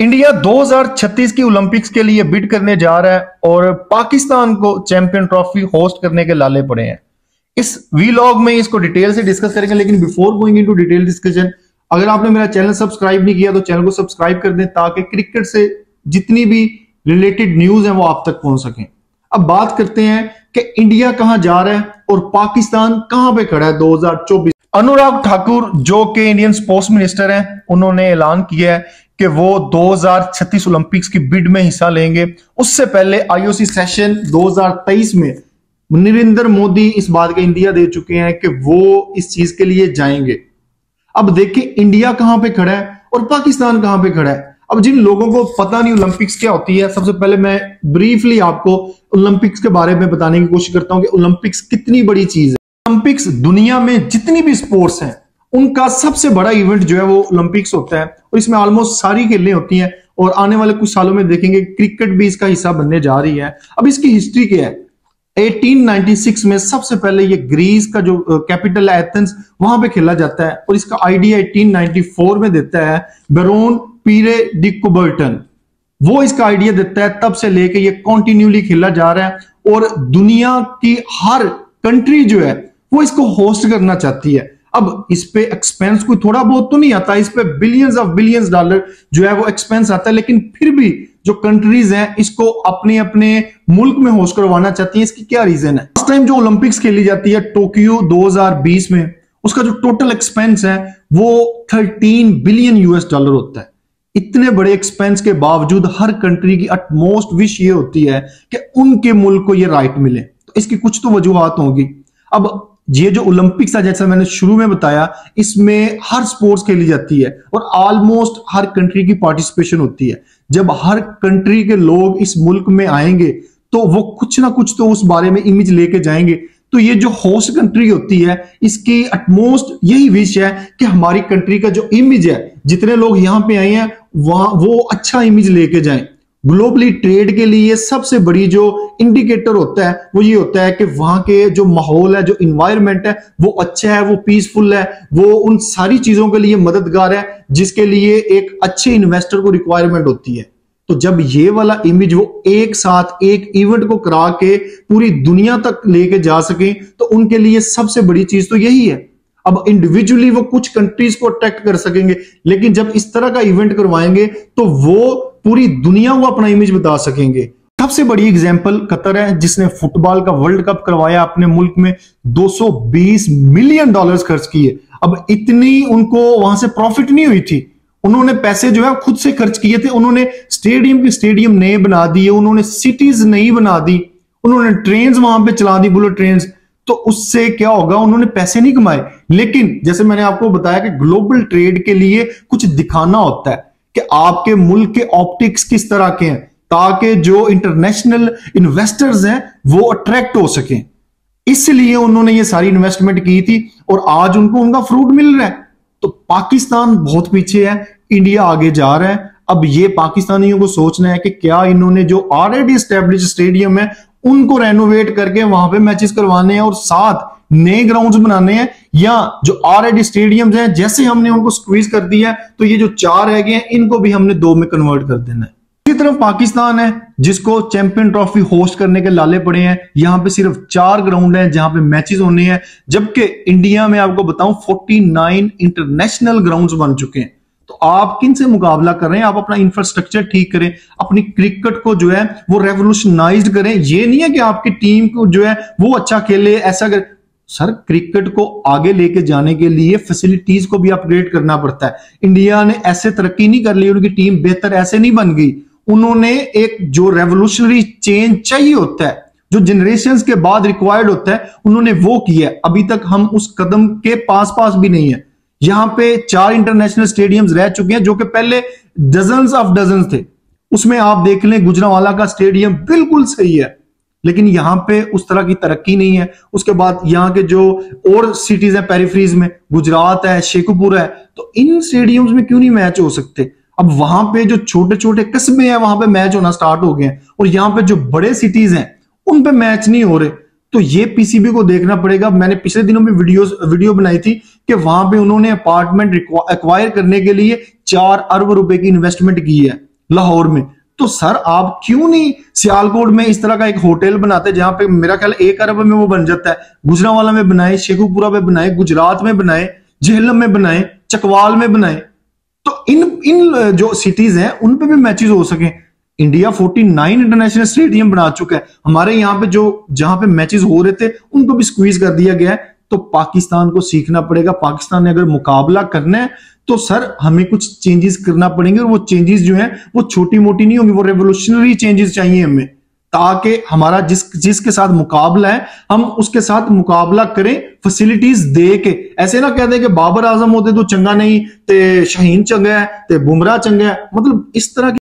India 2036 की Olympics के लिए बिड करने जा रहा है और पाकिस्तान को चैंपियन ट्रॉफी होस्ट करने के लाले पड़े हैं। इस वीलॉग में इसको डिटेल से डिस्कस करेंगे, लेकिन before going into detail discussion अगर आपने मेरा चैनल सब्सक्राइब नहीं किया तो चैनल को सब्सक्राइब कर दें ताकि क्रिकेट से जितनी भी रिलेटेड न्यूज़ है वो आप तक पहुँच सके। अब बात करते हैं कि इंडिया कहाँ जा रहा है और पाकिस्तान कहाँ पे खड़ा है 2024 अनुराग ठाकुर, जो कि इंडियन स्पोर्ट्स मिनिस्टर हैं, उन्होंने ऐलान किया है कि वो 2036 ओलंपिक्स की बिड में हिस्सा लेंगे। उससे पहले आईओसी सेशन 2023 में नरेंद्र मोदी इस बात का इंडिया दे चुके हैं कि वो इस चीज़ के लिए जाएँगे। अब देखिए, इंडिया कहाँ पे खड़ा है और पाकिस्तान कहाँ पे खड़ा है? अब जिन लोगों को पता नहीं ओलंपिक्स क्या होती है, सबसे पहले मैं ब्रीफली आपको ओलंपिक्स के बारे में बताने की कोशिश करता हूँ कि ओलंपिक्स कितनी बड़ी चीज़ है। ओलंपिक्स दुनिया में जितनी भी स्पोर्ट्स हैं उनका सबसे बड़ा इवेंट जो है वो ओलंपिक्स होता है और इसमें ऑलमोस्ट सारी खेलें होती हैं और आने वाले कुछ सालों में देखेंगे क्रिकेट भी इसका हिस्सा बनने जा रही है। अब इसकी हिस्ट्री क्या है? 1896 में सबसे पहले ये ग्रीस का जो कैपिटल है एथेंस वहाँ पे खेला जाता है और इसका आइडिया 1894 में देता है बेरोन पीरे डिकोबर्टन वो इसका आइडिया देता है तब से लेके ये कॉन्टिन्यूली खेला जा रहा है और दुनिया की हर कंट्री जो है वो इसको होस्ट करना चाहती है। अब इस पे एक्सपेंस कोई थोड़ा बहुत तो नहीं आता, इस पे बिलियंस ऑफ़ बिलियंस डॉलर जो है वो एक्सपेंस आता है, लेकिन फिर भी जो कंट्रीज़ हैं, इसको अपने अपने मुल्क में होस्ट करवाना चाहती हैं, इसकी क्या रीजन है? लास्ट टाइम जो ओलंपिक्स खेली जाती है टोक्यो 2020 में, उसका जो टोटल एक्सपेंस है, वो 13 बिलियन यूएस डॉलर होता है। इतने बड़े एक्सपेंस के बावजूद हर कंट्री की अटमोस्ट विश ये होती है कि उनके मुल्क को ये राइट मिले। तो इसकी कुछ तो वजूहत होगी। अब ये जो ओलंपिक्स है, जैसा मैंने शुरू में बताया, इसमें हर स्पोर्ट्स खेली जाती है और ऑलमोस्ट हर कंट्री की पार्टिसिपेशन होती है। जब हर कंट्री के लोग इस मुल्क में आएँगे तो वो कुछ ना कुछ तो उस बारे में इमेज लेके जाएँगे। तो ये जो होस्ट कंट्री होती है, इसकी अटमोस्ट यही विश है कि हमारी कंट्री का जो इमेज है, जितने लोग यहाँ पे आए हैं, वहाँ वो अच्छा इमेज लेके जाएँ। ग्लोबली ट्रेड के लिए सबसे बड़ी जो इंडिकेटर होता है, वो ये होता है कि वहाँ के जो माहौल है, जो इन्वायरमेंट है, वो अच्छा है, वो पीसफुल है, वो उन सारी चीज़ों के लिए मददगार है, जिसके लिए एक अच्छे इन्वेस्टर को रिक्वायरमेंट होती है। तो जब ये वाला इमेज वो एक साथ, एक इवेंट को करा के पूरी दुनिया तक लेके जा सके तो उनके लिए सबसे बड़ी चीज़ तो यही है। अब इंडिविजुअली वो कुछ कंट्रीज़ को अट्रैक्ट कर सकेंगे, लेकिन जब इस तरह का इवेंट करवाएँगे तो वो पूरी दुनिया को अपना इमेज बता सकेंगे। सबसे बड़ी एग्ज़ाम्पल कतर है, जिसने फुटबॉल का वर्ल्ड कप करवाया अपने मुल्क में। 220 मिलियन डॉलर्स खर्च किए। अब इतनी उनको वहाँ से प्रॉफिट नहीं हुई थी। उन्होंने पैसे जो है खुद से खर्च किए थे। उन्होंने स्टेडियम के स्टेडियम नए बना दिए। उन्होंने सिटीज़ नई बना दी। उन्होंने ट्रेन वहाँ पे चला दी बुलेट ट्रेन तो उससे क्या होगा? उन्होंने पैसे नहीं कमाए। लेकिन जैसे मैंने आपको बताया कि ग्लोबल ट्रेड के लिए कुछ दिखाना होता है। कि आपके मुल्क के ऑप्टिक्स किस तरह के हैं, ताकि जो इंटरनेशनल इन्वेस्टर्स हैं, वो अट्रैक्ट हो सके। इसलिए उन्होंने ये सारी इन्वेस्टमेंट की थी और आज उनको उनका फ्रूट मिल रहा है। तो पाकिस्तान बहुत पीछे है इंडिया आगे जा रहा है। अब ये पाकिस्तानियों को सोचना है कि क्या इन्होंने जो ऑलरेडी स्टेब्लिश स्टेडियम है, उनको रेनोवेट करके वहाँ पे मैचेस करवाने हैं और साथ नए ग्राउंड्स बनाने हैं। या जो ऑलरेडी स्टेडियम हैं, जैसे हमने उनको स्क्वीज कर दिया है तो ये जो चार रह गए हैं, इनको भी हमने दो में कन्वर्ट कर देना है। इसी तरफ़ पाकिस्तान है, जिसको चैंपियन ट्रॉफी होस्ट करने के लाले पड़े हैं। यहाँ पे सिर्फ़ चार ग्राउंड हैं जहाँ पे मैचेस होने हैं। जबकि इंडिया में आपको बताऊँ 49 इंटरनेशनल ग्राउंड्स बन चुके हैं। तो आप किन से मुकाबला कर रहे हैं? आप अपना इंफ्रास्ट्रक्चर ठीक करें, अपनी क्रिकेट को जो है, वो रेवोल्यूशनाइज करें। ये नहीं है कि आपकी टीम को जो है, वो अच्छा खेले, ऐसा करे सर, क्रिकेट को आगे लेके जाने के लिए फैसिलिटीज़ को भी अपग्रेड करना पड़ता है। इंडिया ने ऐसे तरक्की नहीं कर ली, उनकी टीम बेहतर ऐसे नहीं बन गई। उन्होंने एक जो रेवोल्यूशनरी चेंज चाहिए होता है, जो जनरेशन के बाद रिक्वायर्ड होता है, उन्होंने वो किया अभी तक हम उस कदम के पास पास भी नहीं है। यहाँ पे चार इंटरनेशनल स्टेडियम्स रह चुके हैं, जो कि पहले डजन ऑफ़ डजन थे। उसमें आप देख लें, गुजरावाला का स्टेडियम बिल्कुल सही है। लेकिन यहाँ पे उस तरह की तरक्की नहीं है। उसके बाद यहाँ के जो और सिटीज़ हैं पेरीफ्रीज में, गुजरात है, शेखुपुर है तो इन स्टेडियम्स में क्यों नहीं मैच हो सकते? अब वहाँ पे जो छोटे छोटे कस्बे हैं, वहाँ पे मैच होना स्टार्ट हो गए हैं। और यहाँ पे जो बड़े सिटीज़ हैं, उन पे मैच नहीं हो रहे। तो ये पीसीबी को देखना पड़ेगा। मैंने पिछले दिनों में वीडियो वीडियो बनाई थी कि वहाँ पे उन्होंने अपार्टमेंट एक्वायर करने के लिए चार अरब रुपए की इन्वेस्टमेंट की है, लाहौर में। तो सर, आप क्यों नहीं सियालकोट में इस तरह का एक होटल बनाते जहाँ पे मेरा ख्याल एक अरब में वो बन जाता है? गुजरावाला में बनाए, शेखुपुरा में बनाए, गुजरात में बनाए जेहलम में बनाए, चकवाल में बनाए। तो इन इन जो सिटीज़ हैं, उन पे भी मैचेस हो सके। इंडिया 49 इंटरनेशनल स्टेडियम बना चुका है। हमारे यहाँ पे जो, जहाँ पे मैचेस हो रहे थे उनको भी स्क्वीज कर दिया गया है। तो पाकिस्तान को सीखना पड़ेगा। पाकिस्तान ने अगर मुकाबला करना है तो सर, हमें कुछ चेंजेस करना पड़ेंगे और वो चेंजेस जो है, वो छोटी मोटी नहीं होंगी, वो रेवोल्यूशनरी चेंजेस चाहिए हमें। ताकि हमारा जिस, जिसके साथ मुकाबला है, हम उसके साथ मुकाबला करें फैसिलिटीज़ दे के। ऐसे ना कह दें कि बाबर आज़म होते तो चंगा नहीं, ते शहीन चंगा है, ते बुमराह चंगा है। मतलब इस तरह की